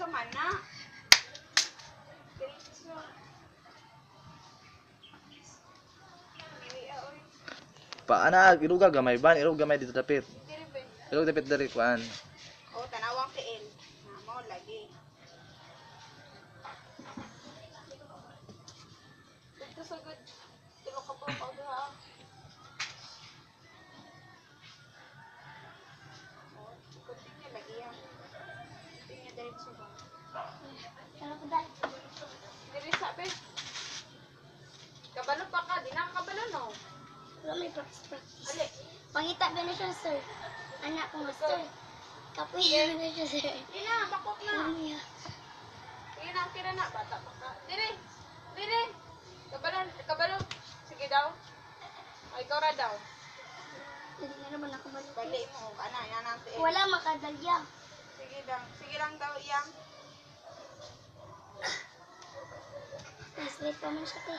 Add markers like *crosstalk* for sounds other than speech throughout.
sa mana. Paana, iruga gamay ban, irug gamay dito dapit. Irug dapit dari kuan. May practice practice. Pangita ba na siya, sir? Anak ko nga, sir. Kapoy na siya, sir. di na, bakot na. Ano? Sige na, kira na, bata pa ka. Diri, diri. Kabalo, kabalo. Sige daw. Ay, ikaw ra daw. Hindi na naman ako Bali malutis. mo, ana, tiil. Wala makadalya. Sige lang, sige lang daw iyang. Translate pa man siya, te.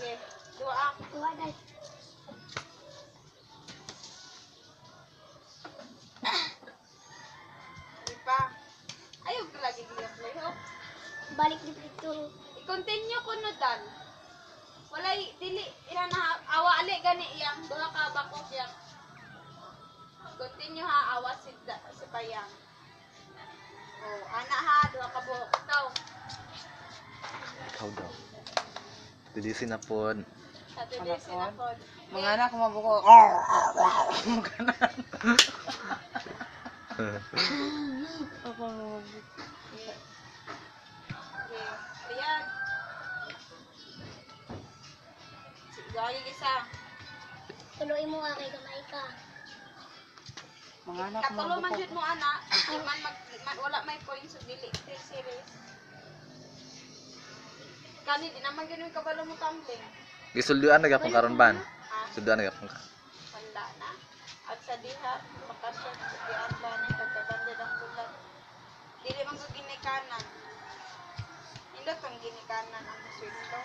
Sige, dua. Tuwa dahil. Balik di dito. I-continue ko no dal. Walay dili ina na awa ali gani iyang duha ka bakok yang. Continue ha awa si da, si payang. Oh, ana ha duha ka buhok. Ikaw, Ikaw daw. Didisi na pod. sa tuloy sinapod. Mga anak ko mabuko. Ako mabuko. Gawin isa. Tuloy mo nga kay gamay ka. Mga anak ko Katulo man jud mo ana, di man mag man, wala may points sa dili three series. Kani di naman ganun kabalo mo tumbling. Gisulduan na gapon karon ban. Ah, Sulduan na gapon ka. wala na. At sa diha makasya sa diyan ba ni pagkabandid ang bulat. Dili man ko ginikanan. Indot ang ginikanan ang sweldo.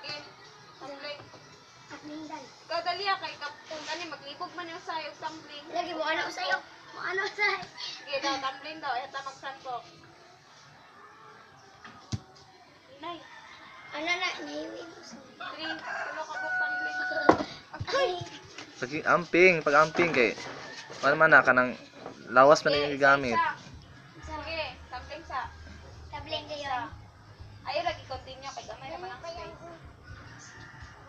Sige, tumbling. At ningdan. Ikaw daliya kay kapung kani maglibog man yung sayog tumbling. Lagi mo ano sa'yo. Mo ano sa'yo. Sige daw, tumbling daw. Eto magsantok. Inay. Ano na, naiwi mo sa'yo. Three, tulo ka buk tumbling. Ay, Sige, amping, pag amping kay man man na kanang lawas man yung gamit. Isa.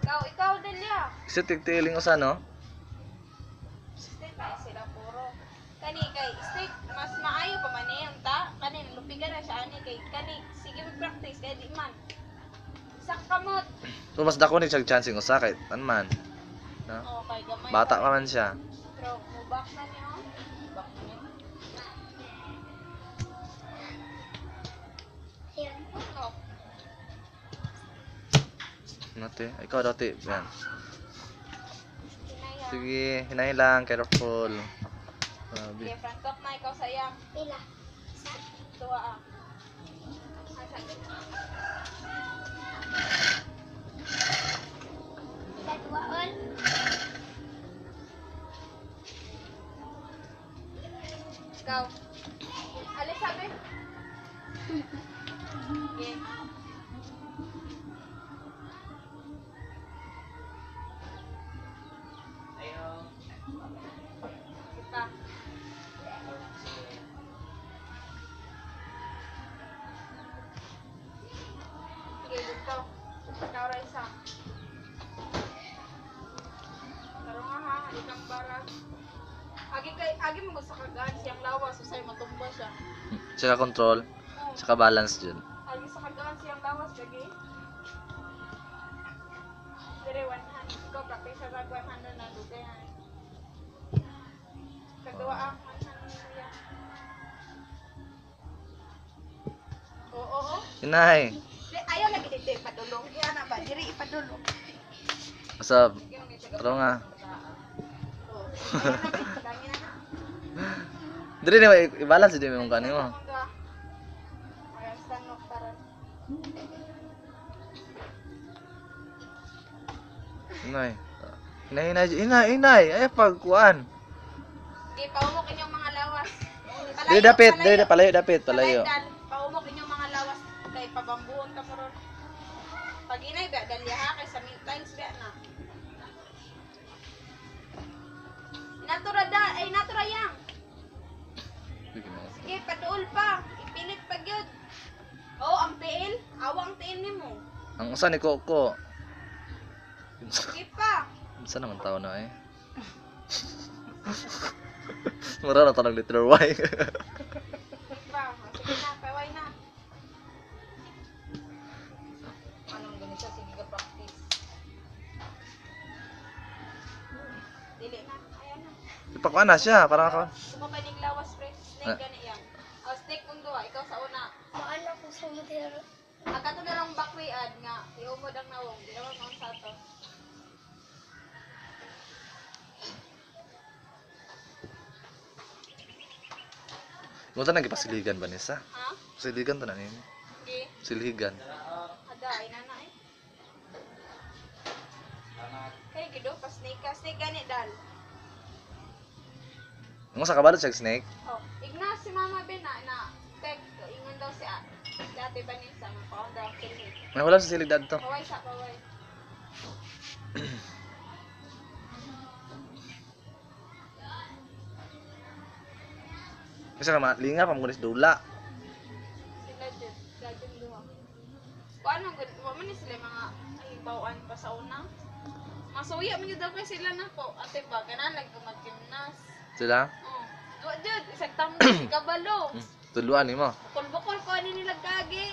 Ikaw, ikaw Delia. Isa tigtiling usa no? Straight na sila puro. Kani kay straight mas maayo pa man niya ta. Kani lupigan na siya ani kay kani sige mag practice kay di man. Ka kamot. So mas dako ni siyang chancing usa kay tan man. No? Oh, kay gamay. Bata pa. man siya. Pero mubak na niya. Nate, ikaw dati, yan. Sige, hinahin lang, careful. Grabe. Sige, front up na ikaw sa iyang. Pila. Halikang bara. Agi kay agi mo sa kagaan siyang lawas, so sa'yo matumba siya. Saka control, saka balance dyan. agi sa kagaan siyang lawas lagi. Dire one hand, ikaw practice sa rag one hand na dugay ha. Kagawa niya. Oo, oo, Di, ayaw lagi dito ipadulong. Iya na ba? Diri ipadulong. may taga- Taro nga. Na na na. Dili ni i-balance din mo kanimo. Hinay. Inay, inay, inay, inay. Ay, pagkuan. Sige, paumok inyong mga lawas. Dili dapit, dili na palayo, dapit, palayo. Dal, Ang usa ni Coco. Sige pa. Isa naman tao na eh. *laughs* Mura na tanong literal Y. Pa. O, Sige na, paway na. Anong ganito? Sige ka practice. Dili na. Ayan na. Ipakuan na siya, parang ako. Sumabanig lawas, pre. Ah. Snake gani yan. O, snake kung duwa. Ikaw sa una. Maano ko sa modelo. Agad na lang bakwiad nga. Iumod ang nawong. Di naman mga sa to. Kung nang ipasiligan ba nisa? Ha? Pasiligan to na nini. Sige. Siligan. Ada, ay na eh. Kaya gido, pa snake ka. Snake gani dal. Ang sa kabalo siya snake. Oh, igna si Mama Ben na na peg ingon daw si A- dati ba niya sa mga paon daw kini. May wala sa silig dad to. Paway sa paway. Kasi ka linga pa dula. Sila dyan, dyan duha. Ano, wa man ni sila mga ay bawaan pa sa una. Masuya man yun daw kay sila na po. Ate ba, kanalag gumagimnas. Sila? Oh. Duwa dyan, isang tambay, *clears throat* kabalo. Tuluan ni mo. Bukol-bukol ko ani nila gagi.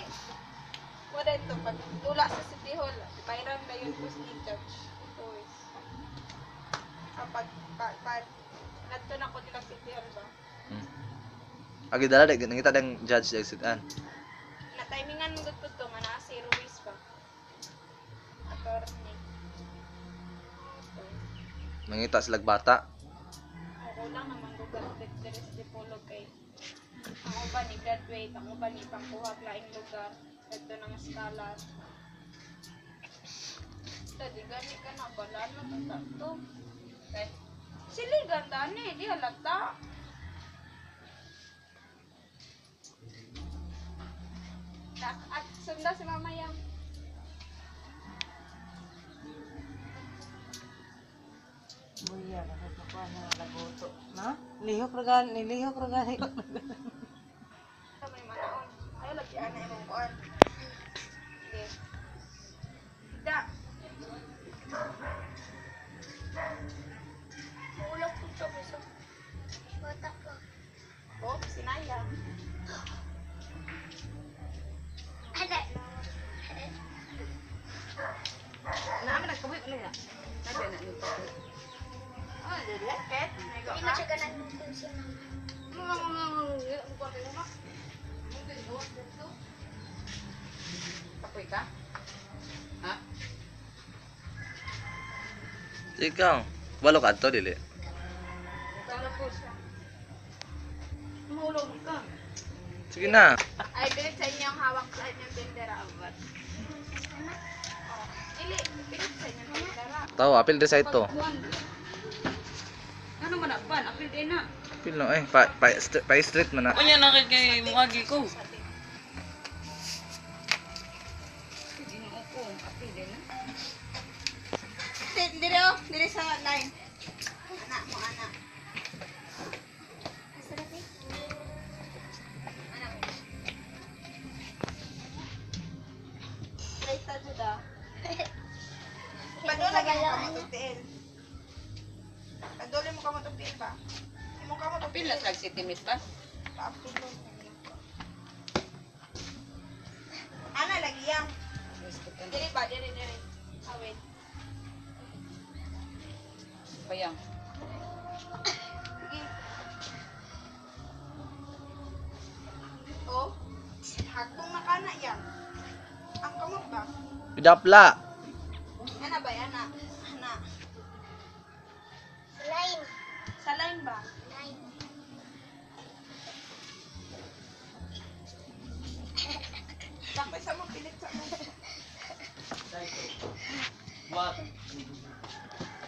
Wala ito, pag tula sa City Hall, bayran na yun po sa church. Boys. Kapag, pa, pa, nadto na ko nila City Hall ba? Hmm. Agi dala dag nangita dang judge sa exit an. Na timingan mo gusto to, nga naa si Ruiz pa. Attorney. Mangita sila bata. Ako lang naman lugar dito sa Dipolog kay ang uban ni graduate, ang uban ni pangkuha laing lugar. Ito ng skala. Tadi gani ka na bala na basta to. Kay siligan tani, di halata. Tak at sunda si mama yang. Buya, nakakuha na lagoto. Na? Lihok ragan, nilihok *laughs* ragan. Sa may manaon. Ay lagi ana imong kuan. Okay. Da. Ulog ko sa puso. Bata pa. Oh, sinaya. Ada. Naman nagkabuhi ulit na. Nadi na nito. Oh, dili ket. Nego Hindi ka. mo siya ganang si mama. Kapoy ka? Ha? Ikaw. Balo ka to dili. Mahulog ka. Sige na. Ay, bilit sa inyong hawak sa inyong bendera. Abat. Dili. Bilit sa inyong bendera. Tao apil de sa ito. Ano man na ban? Apil din na. Apil no eh pa pa, st- pa street man na. Kanya na kay kay muagi ko. Ginoo ko, apil din na. Di- Dili oh, sa line. Matugtiil. Pilas lag si Timit pa. Ana lagi yang. Dili ba, dili dili. Awit. Bayang. Sige. Oh. Hakong nakana yan. Ang kamot ba? Pidapla.